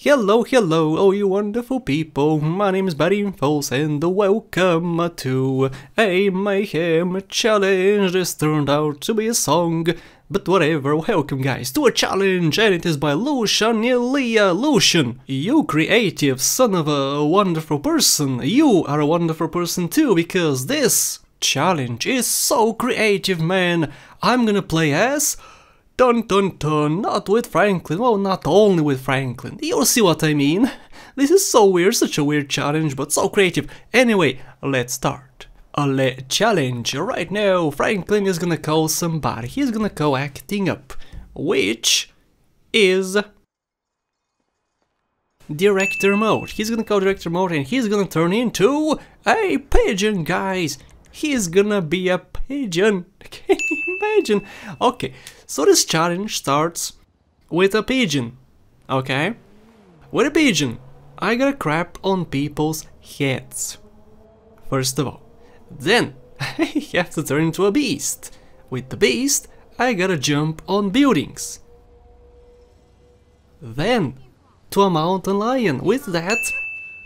Hello, hello, oh you wonderful people, my name is Badinfos and welcome to a Mayhem challenge. This turned out to be a song, but whatever, welcome guys to a challenge and it is by Lucian Ilea. Lucian, you creative son of a wonderful person, you are a wonderful person too because this challenge is so creative man. I'm gonna play as Dun dun dun, not with Franklin, well not only with Franklin, you'll see what I mean. This is so weird, such a weird challenge, but so creative. Anyway, let's start. A le challenge. Right now, Franklin is gonna call somebody, he's gonna go acting up, which is director mode. He's gonna call director mode and he's gonna turn into a pigeon, guys. He's gonna be a pigeon. Can you imagine? Okay, so this challenge starts with a pigeon. Okay? With a pigeon, I gotta crap on people's heads. First of all. Then, I have to turn into a beast. With the beast, I gotta jump on buildings. Then, to a mountain lion. With that,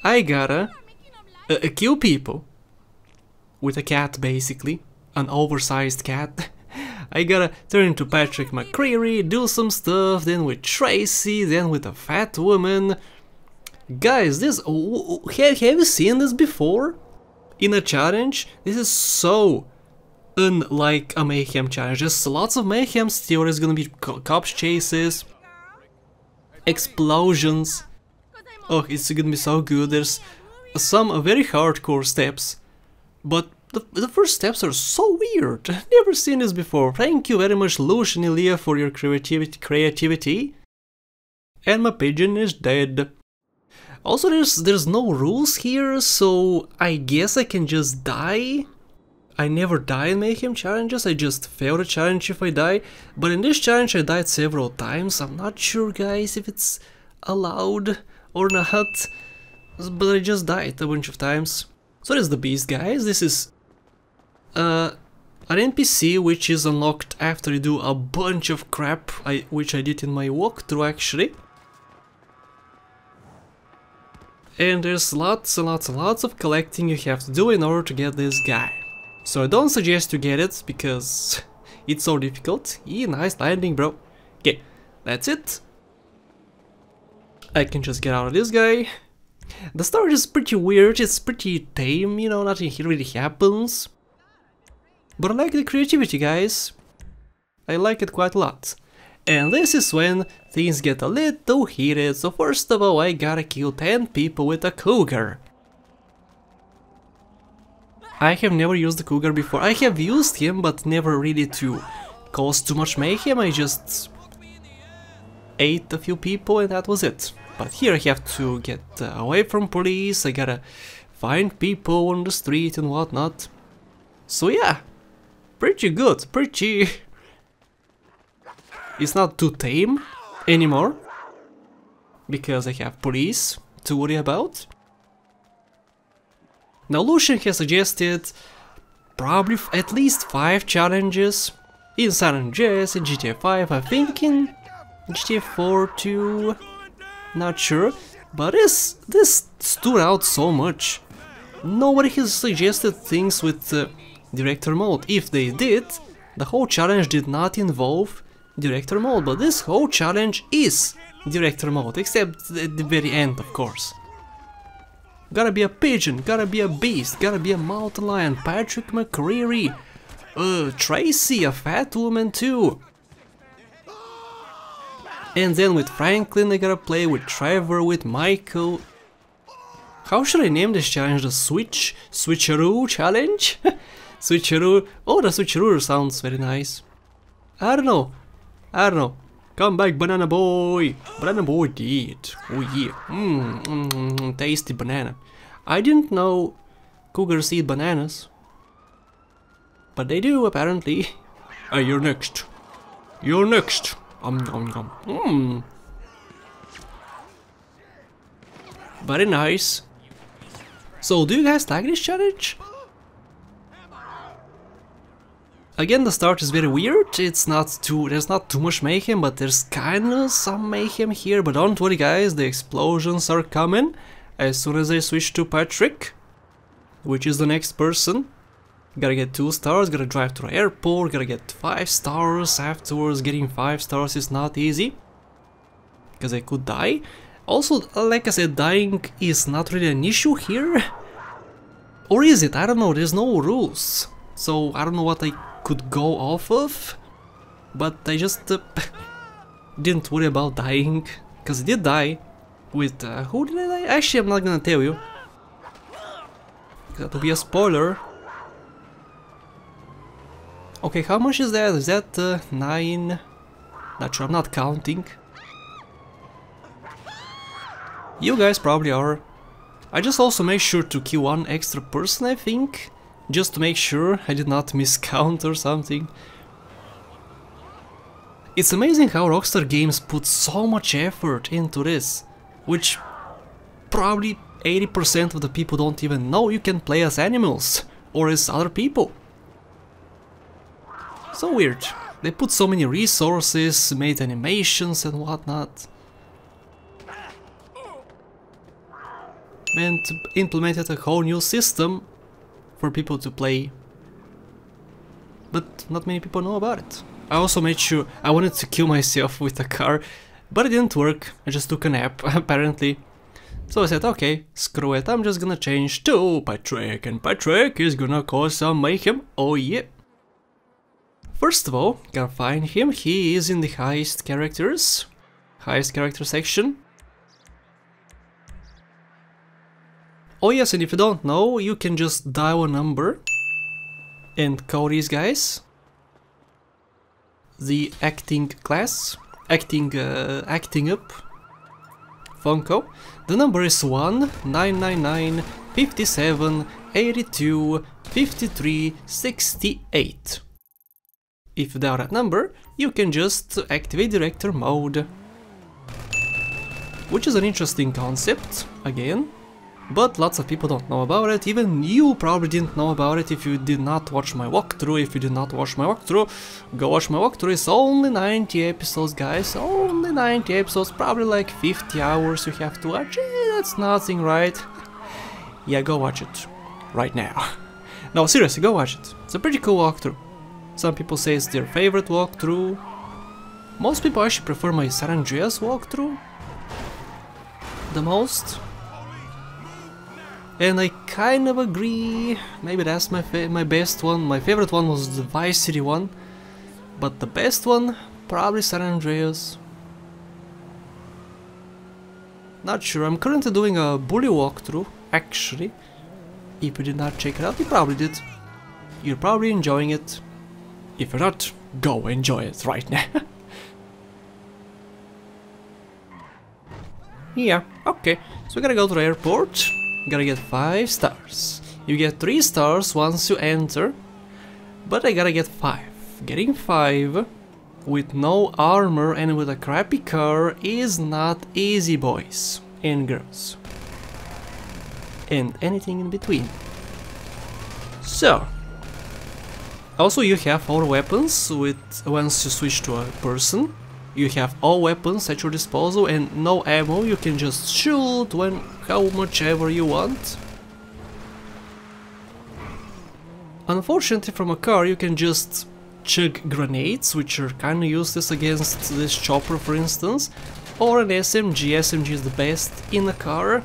I gotta uh, kill people. With a cat, basically. An oversized cat. I gotta turn into Patrick McReary, do some stuff, then with Tracey, then with a fat woman. Guys, this... Have, have you seen this before? In a challenge? This is so unlike a Mayhem challenge. There's lots of Mayhem still, there's gonna be co cops chases, explosions. Oh, it's gonna be so good. There's some very hardcore steps, but the, the first steps are so weird. Never seen this before. Thank you very much, Lucian Ilea, for your creativity. creativity. And my pigeon is dead. Also, there's there's no rules here, so I guess I can just die. I never die in Mayhem challenges, I just fail the challenge if I die. But in this challenge I died several times, I'm not sure guys if it's allowed or not. But I just died a bunch of times. So this is the beast guys, this is uh, an NPC which is unlocked after you do a bunch of crap, I, which I did in my walkthrough actually. And there's lots and lots and lots of collecting you have to do in order to get this guy. So I don't suggest you get it, because it's so difficult. Nice landing, bro. Okay, that's it. I can just get out of this guy. The story is pretty weird, it's pretty tame, you know, nothing really happens. But I like the creativity, guys. I like it quite a lot. And this is when things get a little heated, so first of all I gotta kill 10 people with a cougar. I have never used the cougar before. I have used him, but never really to cause too much mayhem. I just ate a few people and that was it. But here I have to get uh, away from police, I gotta find people on the street and whatnot. So yeah, pretty good, pretty... It's not too tame anymore, because I have police to worry about. Now Lucian has suggested probably at least 5 challenges in San Andreas, in GTA 5, I think in GTA 4 too, not sure, but this, this stood out so much. Nobody has suggested things with uh, director mode. If they did, the whole challenge did not involve director mode, but this whole challenge is director mode, except at the very end, of course. Gotta be a pigeon, gotta be a beast, gotta be a mountain lion, Patrick McReary, uh, Tracey, a fat woman too. And then with Franklin I gotta play with Trevor, with Michael. How should I name this challenge? The Switch? Switcheroo challenge? switcheroo. Oh, the switcheroo sounds very nice. I don't know. I don't know. Come back, banana boy. Banana boy did. Oh yeah. Mmm, mm, tasty banana. I didn't know cougars eat bananas. But they do, apparently. Hey, you're next. You're next. Um, um, um. Mmm. Very nice. So, do you guys like this challenge? Again, the start is very weird, it's not too, there's not too much mayhem, but there's kinda some mayhem here, but don't worry guys, the explosions are coming as soon as I switch to Patrick, which is the next person. Gotta get 2 stars, gotta drive to the airport, gotta get 5 stars afterwards, getting 5 stars is not easy, because I could die. Also, like I said, dying is not really an issue here, or is it? I don't know, there's no rules, so I don't know what I could go off of, but I just uh, didn't worry about dying, because I did die with... Uh, who did I die? Actually, I'm not gonna tell you. That would be a spoiler. Okay, how much is that? Is that uh, 9? Not sure, I'm not counting. You guys probably are. I just also made sure to kill one extra person, I think just to make sure I did not miscount or something. It's amazing how Rockstar Games put so much effort into this, which probably 80% of the people don't even know you can play as animals or as other people. So weird. They put so many resources, made animations and whatnot. And implemented a whole new system for people to play. But not many people know about it. I also made sure I wanted to kill myself with a car, but it didn't work. I just took a nap, apparently. So I said, okay, screw it, I'm just gonna change to Patrick, and Patrick is gonna cause some mayhem, oh yeah. First of all, gotta find him, he is in the highest characters, highest character section. Oh yes, and if you don't know, you can just dial a number and call these guys. The acting class, acting, uh, acting up, Funko. The number is 1 999 57 82 53 68. If you dial that number, you can just activate director mode. Which is an interesting concept, again, but lots of people don't know about it, even you probably didn't know about it if you did not watch my walkthrough, if you did not watch my walkthrough, go watch my walkthrough, it's only 90 episodes guys, only 90 episodes, probably like 50 hours you have to watch, eh, that's nothing right? Yeah, go watch it, right now. no, seriously, go watch it, it's a pretty cool walkthrough. Some people say it's their favorite walkthrough, most people actually prefer my San Andreas walkthrough the most. And I kind of agree, maybe that's my my best one, my favorite one was the Vice City one, but the best one, probably San Andreas. Not sure, I'm currently doing a bully walkthrough, actually. If you did not check it out, you probably did. You're probably enjoying it. If you're not, go enjoy it right now. yeah, okay, so we gotta go to the airport gotta get 5 stars. You get 3 stars once you enter, but I gotta get 5. Getting 5 with no armor and with a crappy car is not easy boys and girls. And anything in between. So, also you have 4 weapons with once you switch to a person you have all weapons at your disposal and no ammo, you can just shoot when how much ever you want. Unfortunately from a car you can just chug grenades, which are kinda useless against this chopper for instance, or an SMG, SMG is the best in a car,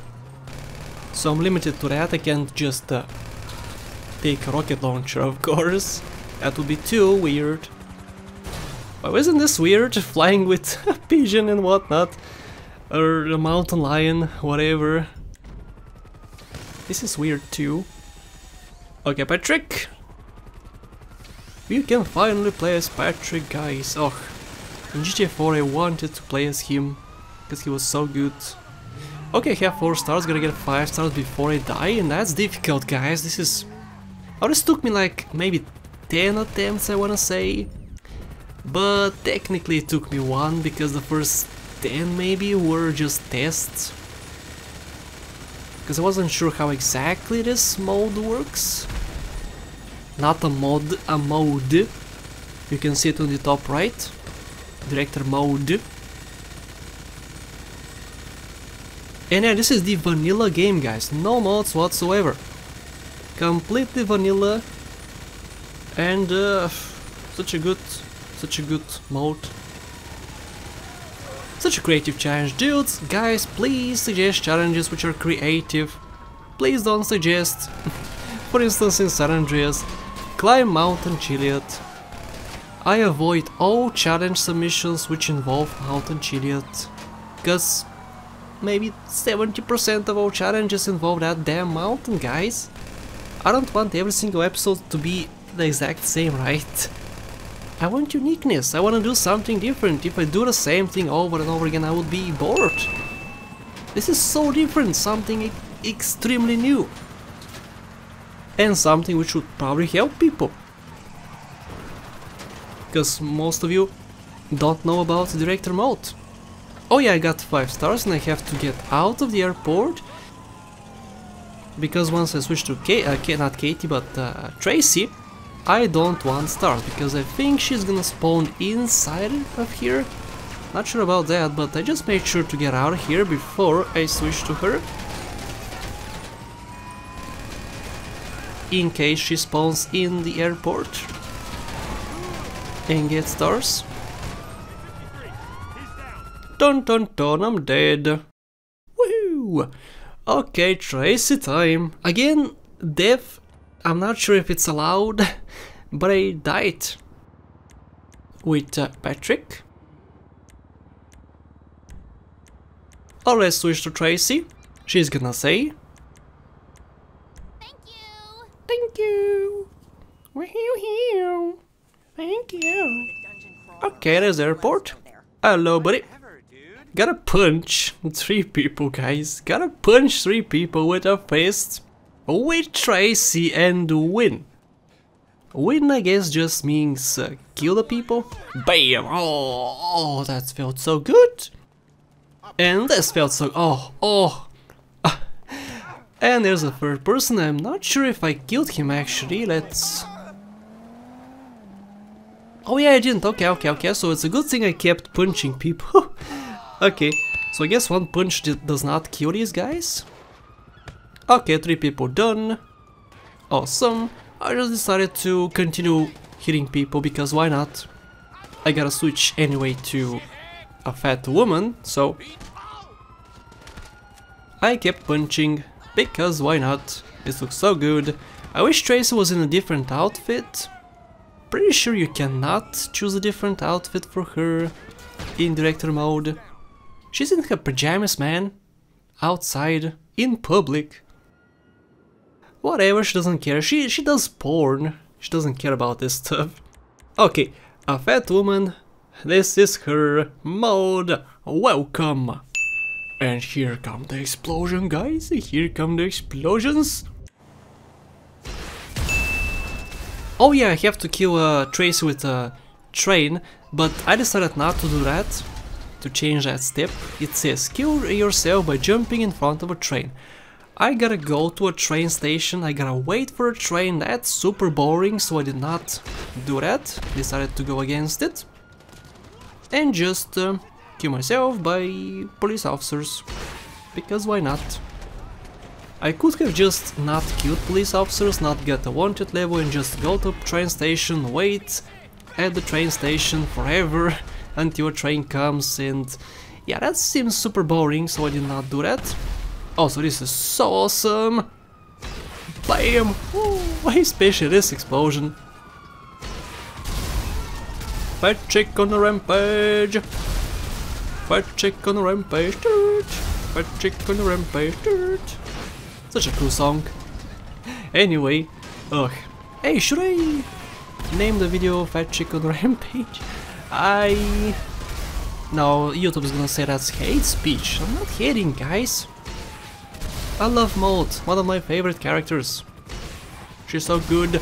so I'm limited to that, I can't just uh, take a rocket launcher of course, that would be too weird. Oh, isn't this weird? Flying with a pigeon and whatnot. Or a mountain lion, whatever. This is weird too. Okay, Patrick! We can finally play as Patrick, guys. Oh, in GTA 4 I wanted to play as him, because he was so good. Okay, I have 4 stars, gotta get 5 stars before I die, and that's difficult, guys. This is... Oh, this took me like maybe 10 attempts, I wanna say but technically it took me one because the first 10 maybe were just tests. Because I wasn't sure how exactly this mode works. Not a mod, a mode. You can see it on the top right. Director mode. And yeah, this is the vanilla game, guys. No mods whatsoever. Completely vanilla. And uh, such a good, such a good mode. Such a creative challenge. Dudes, guys, please suggest challenges which are creative. Please don't suggest, for instance in San Andreas, climb Mountain Chiliad. I avoid all challenge submissions which involve Mountain Chiliad, cause maybe 70% of all challenges involve that damn mountain, guys. I don't want every single episode to be the exact same, right? I want uniqueness, I want to do something different. If I do the same thing over and over again, I would be bored. This is so different, something extremely new. And something which would probably help people. Because most of you don't know about director mode. Oh yeah, I got 5 stars and I have to get out of the airport. Because once I switch to K uh, K not Katie but uh, Tracey, I don't want stars because I think she's gonna spawn inside of here. Not sure about that, but I just made sure to get out of here before I switch to her. In case she spawns in the airport and get stars. Dun dun dun, I'm dead. Woohoo! Okay, Tracey time. Again, death. I'm not sure if it's allowed, but I died. With uh, Patrick. Or let's switch to Tracey. She's gonna say. Thank you. Thank you. Woohoo! Thank you. Okay, there's the airport. Hello, buddy. Gotta punch three people, guys. Gotta punch three people with a fist. With Tracey and win. Win, I guess, just means uh, kill the people. Bam! Oh, oh, that felt so good. And this felt so... Oh, oh. And there's a third person. I'm not sure if I killed him, actually. Let's... Oh yeah, I didn't. Okay, okay, okay. So it's a good thing I kept punching people. Okay, so I guess one punch does not kill these guys. Okay, three people done. Awesome. I just decided to continue hitting people because why not? I gotta switch anyway to a fat woman, so... I kept punching because why not? This looks so good. I wish Tracey was in a different outfit. Pretty sure you cannot choose a different outfit for her in director mode. She's in her pajamas, man. Outside, in public. Whatever, she doesn't care. She, she does porn. She doesn't care about this stuff. Okay, a fat woman. This is her mode. Welcome. And here come the explosion, guys. Here come the explosions. Oh yeah, I have to kill uh, Tracey with a train, but I decided not to do that to change that step, it says kill yourself by jumping in front of a train. I gotta go to a train station, I gotta wait for a train, that's super boring, so I did not do that, decided to go against it. And just uh, kill myself by police officers, because why not? I could have just not killed police officers, not get a wanted level and just go to train station, wait at the train station forever until a train comes and yeah, that seems super boring, so I did not do that. Also, this is so awesome! Blam! Ooh, special this explosion. Fat chick on the rampage! Fat chick on the rampage! Fat chick on the rampage! Such a cool song. Anyway, ugh. Hey, should I name the video Fat Chick on the Rampage? I... No, YouTube is gonna say that's hate speech. I'm not hating, guys. I love Maude, one of my favorite characters. She's so good.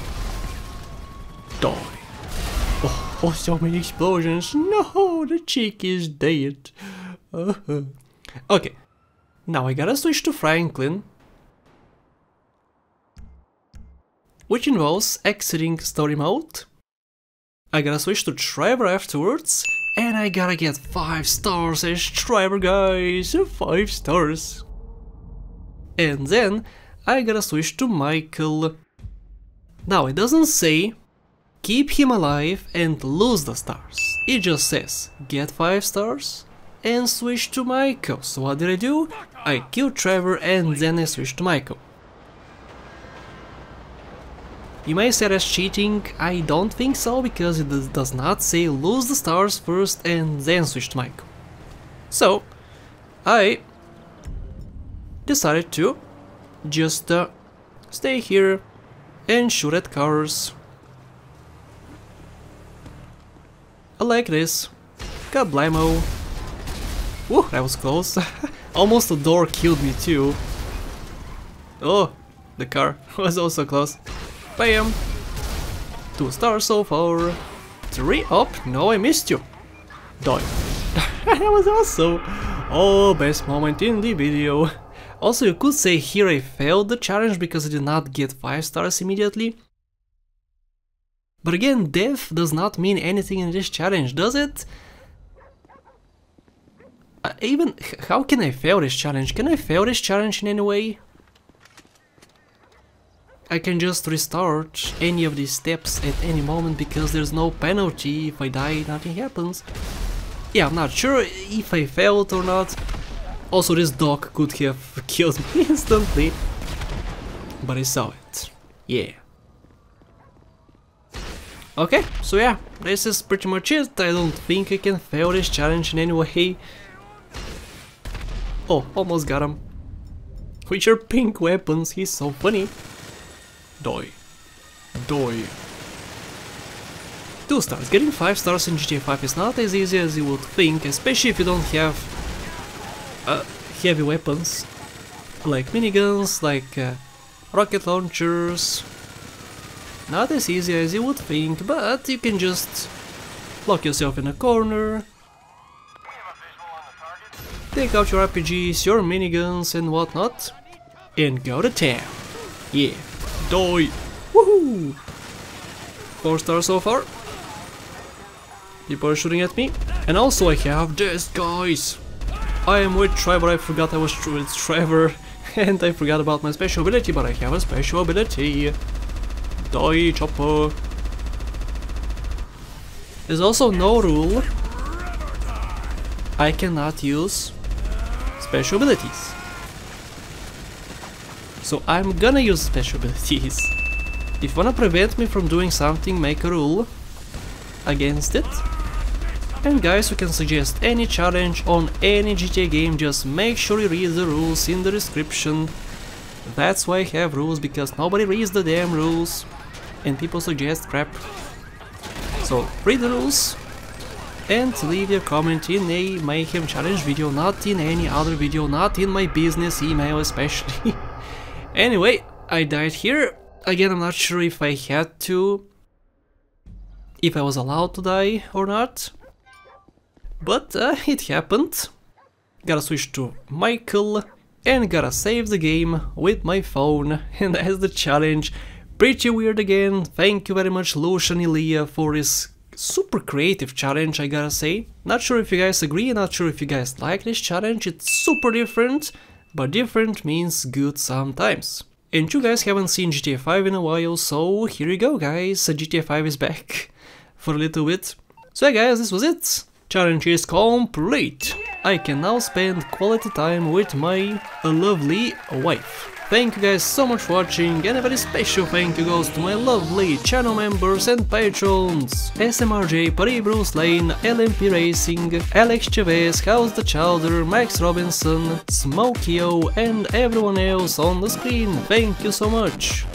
Die. Oh, oh so many explosions. No, the chick is dead. Uh -huh. Okay, now I gotta switch to Franklin. Which involves exiting story mode I gotta switch to Trevor afterwards, and I gotta get 5 stars as Trevor guys, 5 stars. And then I gotta switch to Michael. Now it doesn't say keep him alive and lose the stars. It just says get 5 stars and switch to Michael. So what did I do? I killed Trevor and then I switched to Michael. You may say that's cheating, I don't think so, because it does not say lose the stars first and then switch to Michael. So, I decided to just uh, stay here and shoot at cars. I like this. God blammo. Whoa, that was close. Almost the door killed me too. Oh, the car was also close. Bam! Two stars so far. Three up. No, I missed you. Die. that was also oh best moment in the video. Also, you could say here I failed the challenge because I did not get 5 stars immediately. But again, death does not mean anything in this challenge, does it? Uh, even, how can I fail this challenge? Can I fail this challenge in any way? I can just restart any of these steps at any moment because there's no penalty, if I die nothing happens. Yeah, I'm not sure if I failed or not. Also this dog could have killed me instantly. But I saw it. Yeah. Okay, so yeah, this is pretty much it. I don't think I can fail this challenge in any way. Oh, almost got him. With your pink weapons, he's so funny. Doi. Doi. 2 stars. Getting 5 stars in GTA 5 is not as easy as you would think, especially if you don't have uh, heavy weapons like miniguns, like uh, rocket launchers. Not as easy as you would think, but you can just lock yourself in a corner, take out your RPGs, your miniguns and whatnot, and go to town. Yeah. Die! Woohoo! Four stars so far. People are shooting at me. And also I have this, guys! I am with Trevor, I forgot I was with Trevor. And I forgot about my special ability, but I have a special ability. Die, chopper. There's also no rule I cannot use special abilities. So I'm gonna use special abilities. If you wanna prevent me from doing something, make a rule against it. And guys, you can suggest any challenge on any GTA game, just make sure you read the rules in the description. That's why I have rules, because nobody reads the damn rules, and people suggest crap. So, read the rules, and leave your comment in a Mayhem challenge video, not in any other video, not in my business email especially. Anyway, I died here. Again, I'm not sure if I had to... If I was allowed to die or not. But uh, it happened. Gotta switch to Michael and gotta save the game with my phone and that's the challenge. Pretty weird again, thank you very much Lucian Ilea for this super creative challenge I gotta say. Not sure if you guys agree, not sure if you guys like this challenge, it's super different but different means good sometimes. And you guys haven't seen GTA 5 in a while, so here you go guys, GTA 5 is back for a little bit. So yeah guys, this was it. Challenge is complete. I can now spend quality time with my lovely wife. Thank you guys so much for watching and a very special thank you goes to my lovely channel members and patrons SMRJ, Pari Bruce Lane, LMP Racing, Alex Chavez, House the Chowder, Max Robinson, Smokio and everyone else on the screen. Thank you so much!